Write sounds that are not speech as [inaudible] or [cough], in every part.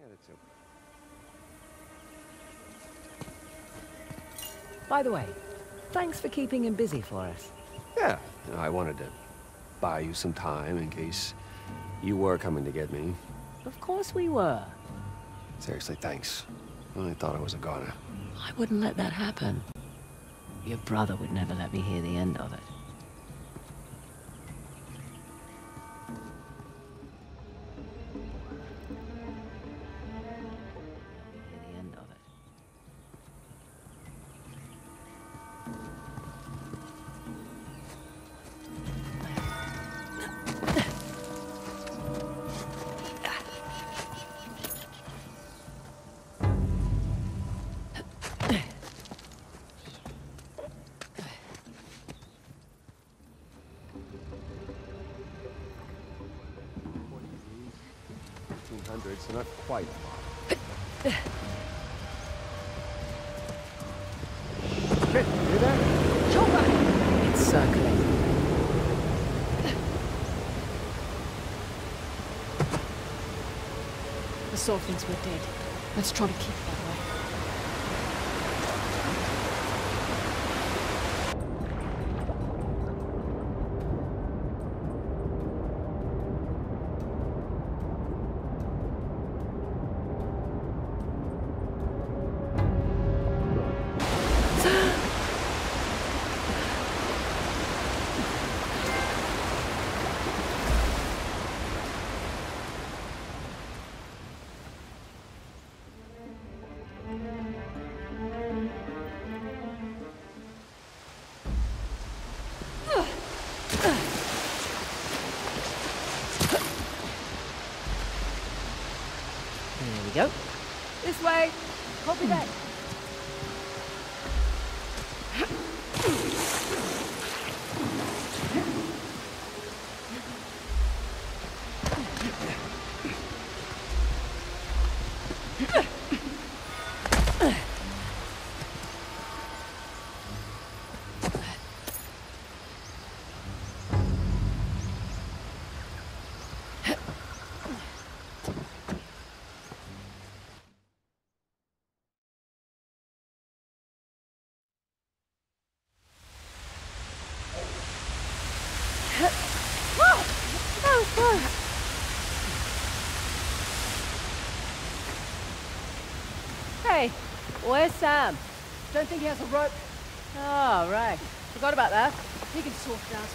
Yeah, that too. By the way, thanks for keeping him busy for us. Yeah, you know, I wanted to buy you some time in case you were coming to get me. Of course we were. Seriously, thanks. I only thought I was a goner. I wouldn't let that happen. Your brother would never let me hear the end of it. so not quite a lot. Shit, you hear that? Chopper! It's circling. The Sorfins were dead. Let's try to keep them. This way. Copy that. [clears throat] Hey, where's Sam? Don't think he has a rope. Oh, right. Forgot about that. He can sort it out.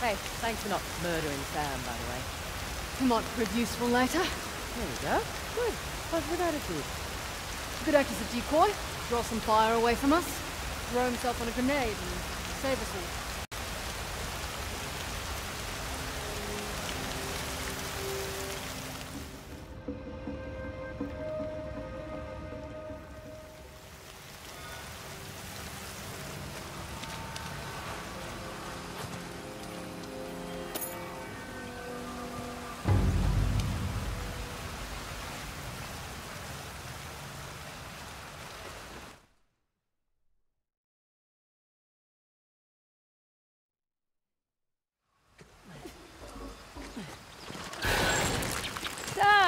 Hey, thanks for not murdering Sam, by the way. He might prove useful later. There we go. Good. Positive attitude. Could act as a decoy, draw some fire away from us, throw himself on a grenade and save us all.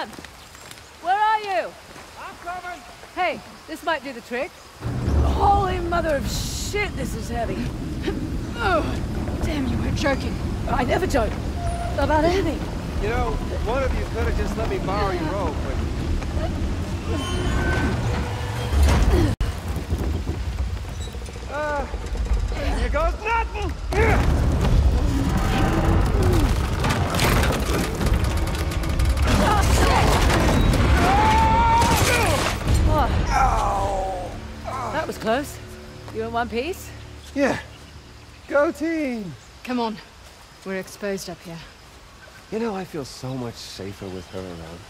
Where are you? I'm coming! Hey, this might do the trick. Holy mother of shit, this is heavy. Oh, damn, you were joking. I never joke. About anything. You know, one of you could have just let me borrow your rope, but... Uh, here goes nothing! Oh, that was close. You in one piece? Yeah. Go team! Come on. We're exposed up here. You know, I feel so much safer with her around.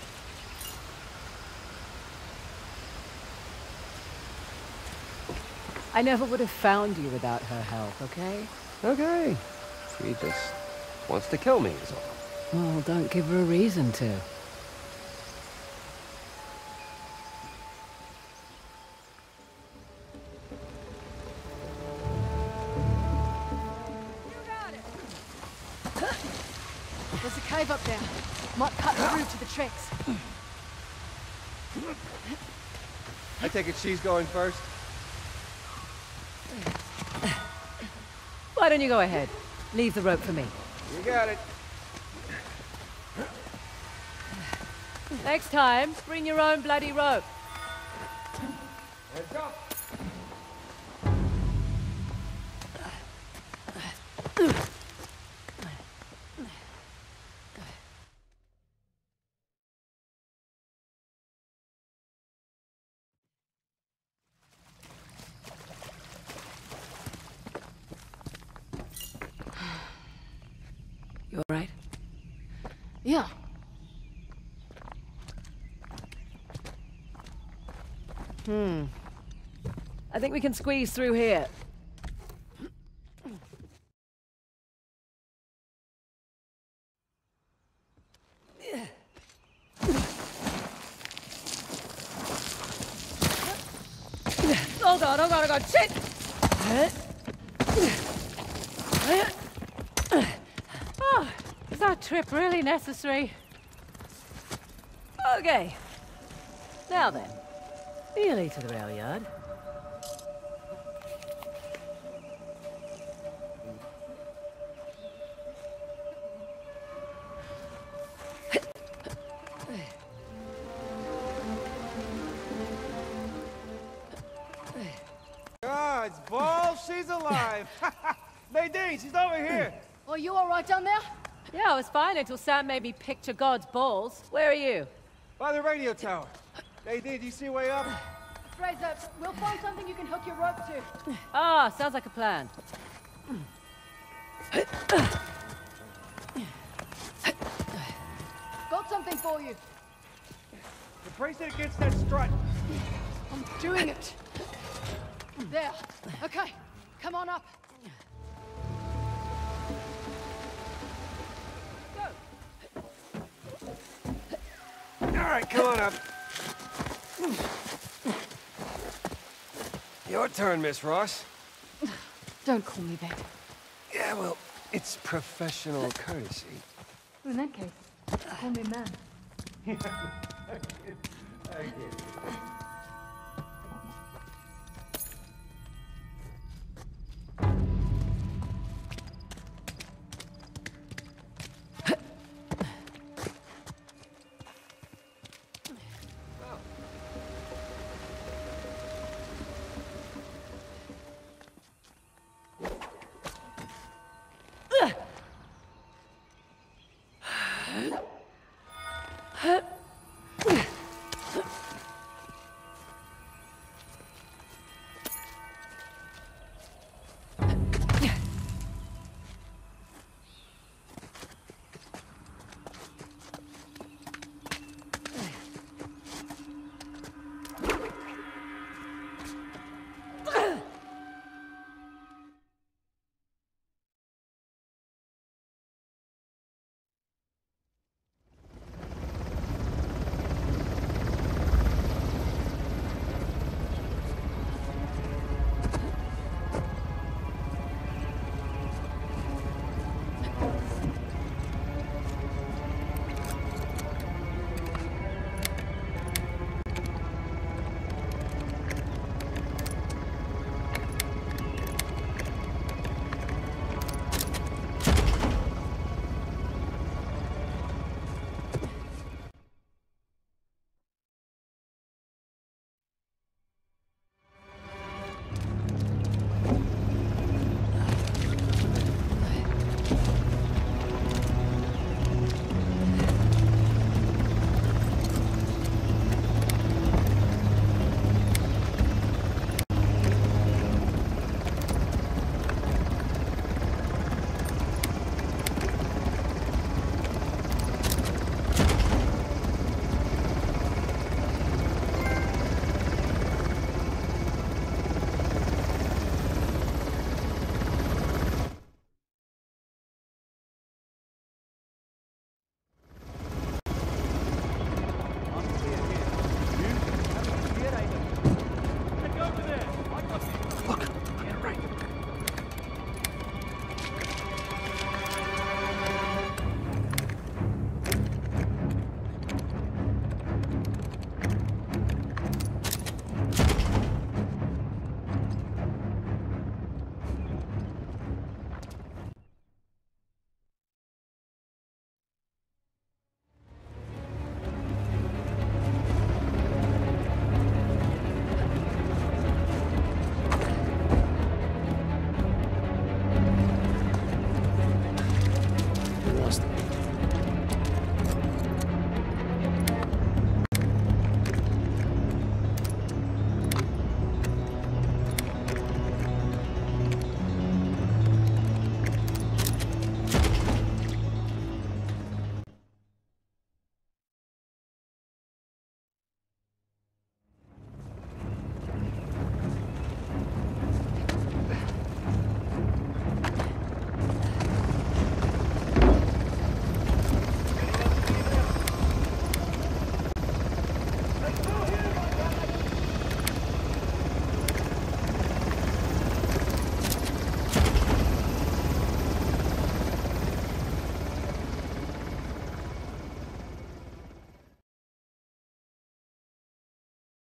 I never would have found you without her help, okay? Okay. She just wants to kill me, is all. Well, don't give her a reason to. Cave up there. Might cut through to the tracks. I take it she's going first? Why don't you go ahead? Leave the rope for me. You got it. Next time, bring your own bloody rope. Heads up. [clears throat] You alright? Yeah. Hmm. I think we can squeeze through here. Hold on, hold on, hold on. Shit! Oh, is that trip really necessary? Okay. Now then, nearly to the rail yard. It's Balls, she's alive. [laughs] Nadine, she's over here. Are you alright down there? Yeah, I was fine until Sam made me picture God's balls. Where are you? By the radio tower. Nadine, do you see a way up? Frazer, we'll find something you can hook your rope to. Ah, sounds like a plan. Got something for you. Brace it against that strut. I'm doing it. There. Okay. Come on up. Right, come on up. Your turn, Miss Ross. Don't call me that. Yeah, well, it's professional courtesy. In that case, call me man. [laughs]